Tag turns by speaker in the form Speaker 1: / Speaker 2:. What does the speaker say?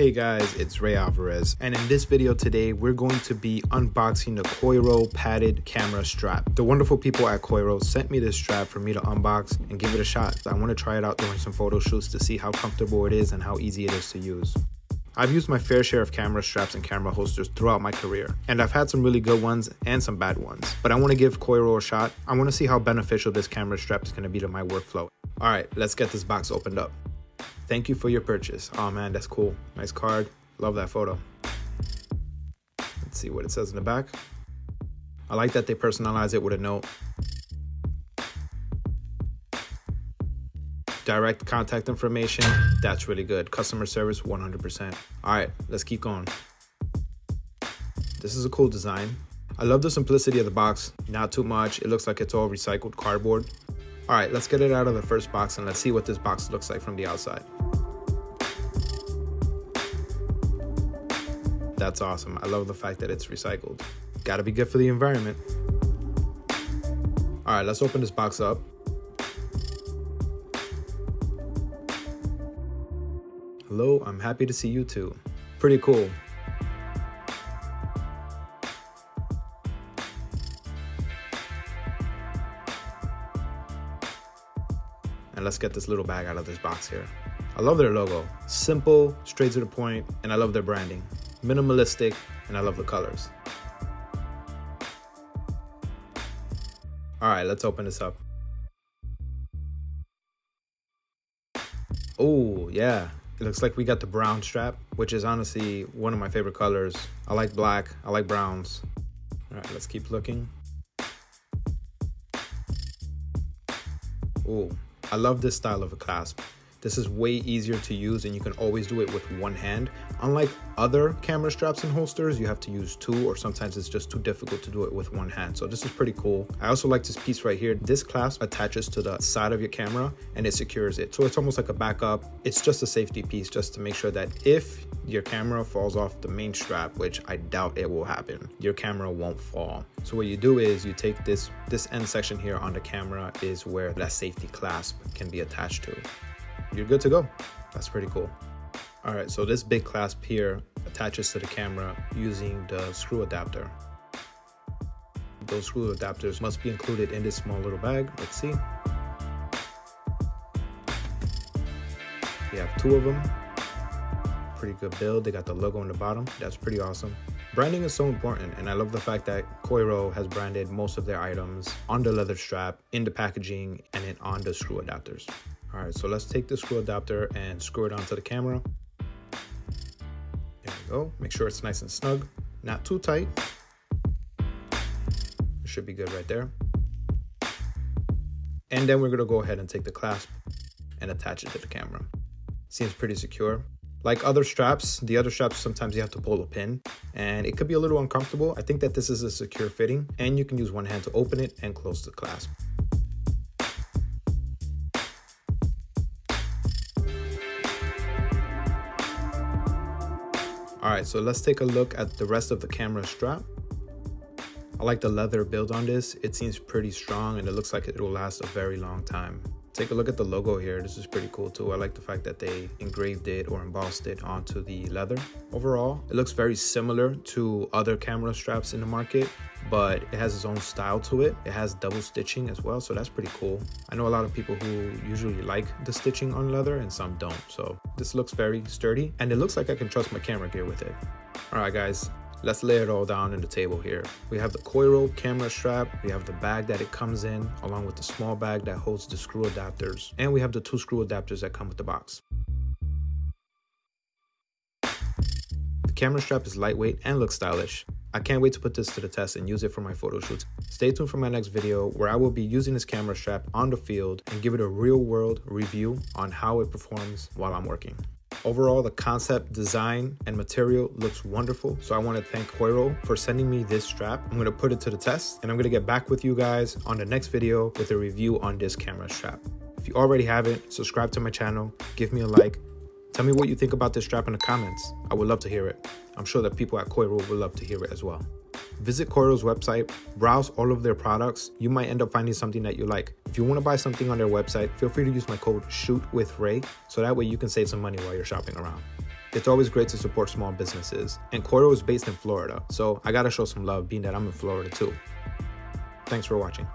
Speaker 1: Hey guys, it's Ray Alvarez, and in this video today, we're going to be unboxing the Coiro padded camera strap. The wonderful people at Coiro sent me this strap for me to unbox and give it a shot. I want to try it out during some photo shoots to see how comfortable it is and how easy it is to use. I've used my fair share of camera straps and camera holsters throughout my career, and I've had some really good ones and some bad ones. But I want to give Coiro a shot. I want to see how beneficial this camera strap is going to be to my workflow. All right, let's get this box opened up. Thank you for your purchase. Oh man, that's cool. Nice card. Love that photo. Let's see what it says in the back. I like that they personalize it with a note. Direct contact information, that's really good. Customer service, 100%. All right, let's keep going. This is a cool design. I love the simplicity of the box. Not too much. It looks like it's all recycled cardboard. All right, let's get it out of the first box and let's see what this box looks like from the outside. That's awesome. I love the fact that it's recycled. Gotta be good for the environment. All right, let's open this box up. Hello, I'm happy to see you too. Pretty cool. And let's get this little bag out of this box here. I love their logo. Simple, straight to the point, and I love their branding. Minimalistic, and I love the colors. All right, let's open this up. Oh, yeah. It looks like we got the brown strap, which is honestly one of my favorite colors. I like black, I like browns. All right, let's keep looking. Oh, I love this style of a clasp. This is way easier to use and you can always do it with one hand. Unlike other camera straps and holsters, you have to use two or sometimes it's just too difficult to do it with one hand. So this is pretty cool. I also like this piece right here. This clasp attaches to the side of your camera and it secures it. So it's almost like a backup. It's just a safety piece just to make sure that if your camera falls off the main strap, which I doubt it will happen, your camera won't fall. So what you do is you take this, this end section here on the camera is where that safety clasp can be attached to you're good to go. That's pretty cool. All right, so this big clasp here attaches to the camera using the screw adapter. Those screw adapters must be included in this small little bag. Let's see. We have two of them. Pretty good build. They got the logo on the bottom. That's pretty awesome. Branding is so important, and I love the fact that Coiro has branded most of their items on the leather strap, in the packaging, and on the screw adapters. All right, so let's take the screw adapter and screw it onto the camera. There we go. Make sure it's nice and snug, not too tight. It should be good right there. And then we're gonna go ahead and take the clasp and attach it to the camera. Seems pretty secure. Like other straps, the other straps, sometimes you have to pull a pin and it could be a little uncomfortable. I think that this is a secure fitting and you can use one hand to open it and close the clasp. All right, so let's take a look at the rest of the camera strap. I like the leather build on this. It seems pretty strong and it looks like it will last a very long time. Take a look at the logo here. This is pretty cool too. I like the fact that they engraved it or embossed it onto the leather. Overall, it looks very similar to other camera straps in the market, but it has its own style to it. It has double stitching as well, so that's pretty cool. I know a lot of people who usually like the stitching on leather and some don't. So this looks very sturdy and it looks like I can trust my camera gear with it. All right, guys, Let's lay it all down in the table here. We have the Coiro camera strap, we have the bag that it comes in, along with the small bag that holds the screw adapters, and we have the two screw adapters that come with the box. The camera strap is lightweight and looks stylish. I can't wait to put this to the test and use it for my photo shoots. Stay tuned for my next video where I will be using this camera strap on the field and give it a real world review on how it performs while I'm working. Overall, the concept, design, and material looks wonderful. So I want to thank Coiro for sending me this strap. I'm going to put it to the test and I'm going to get back with you guys on the next video with a review on this camera strap. If you already haven't, subscribe to my channel, give me a like, tell me what you think about this strap in the comments. I would love to hear it. I'm sure that people at Coiro would love to hear it as well. Visit Coiro's website, browse all of their products. You might end up finding something that you like. If you want to buy something on their website, feel free to use my code SHOOTWITHRAY so that way you can save some money while you're shopping around. It's always great to support small businesses. And Coiro is based in Florida, so I gotta show some love being that I'm in Florida too. Thanks for watching.